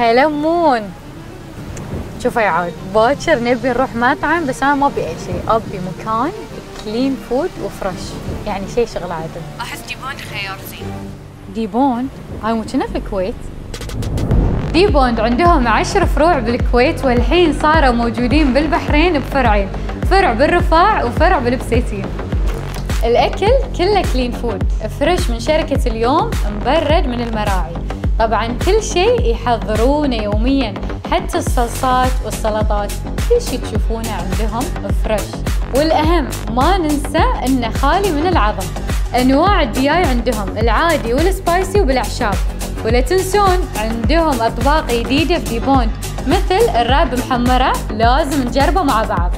هلا مون. شوفوا يا عود باكر نبي نروح مطعم بس أنا ما أبي أي شيء أبي مكان clean food و fresh يعني شيء شغل عادل أحس Deboned خيار زين. Deboned؟ هاي مو كنا في الكويت؟ Deboned عندهم عشر فروع بالكويت والحين صاروا موجودين بالبحرين بفرعين. فرع بالرفاع وفرع بالبسيتين الأكل كله clean food fresh من شركة اليوم مبرد من المراعي. طبعا كل شيء يحضرونه يوميا حتى الصلصات والسلطات. كل شيء تشوفونه عندهم fresh والأهم ما ننسى إنه خالي من العظم. أنواع الدياي عندهم العادي وال spicy وبالأعشاب. ولا تنسون عندهم أطباق جديدة في Deboned مثل ال wrap محمرة لازم نجربه مع بعض.